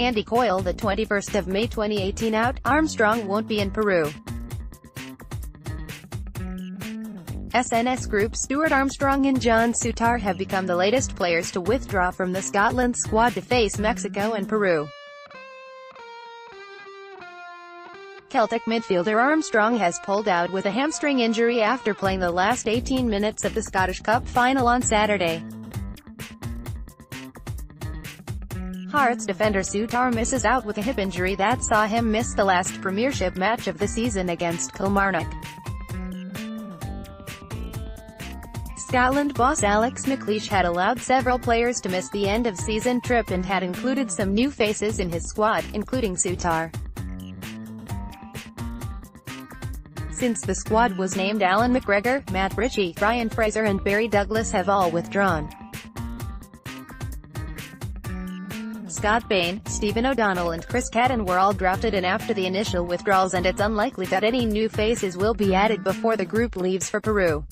Andy Coyle the 21st of May 2018 out, Armstrong won't be in Peru. SNS Group Stuart Armstrong and John Souttar have become the latest players to withdraw from the Scotland squad to face Mexico and Peru. Celtic midfielder Armstrong has pulled out with a hamstring injury after playing the last 18 minutes of the Scottish Cup final on Saturday. Hearts defender Souttar misses out with a hip injury that saw him miss the last Premiership match of the season against Kilmarnock. Scotland boss Alex McLeish had allowed several players to miss the end-of-season trip and had included some new faces in his squad, including Souttar. Since the squad was named Alan McGregor, Matt Ritchie, Ryan Fraser and Barry Douglas have all withdrawn. Scott Bain, Stephen O'Donnell and Chris Cadden were all drafted in after the initial withdrawals and it's unlikely that any new faces will be added before the group leaves for Peru.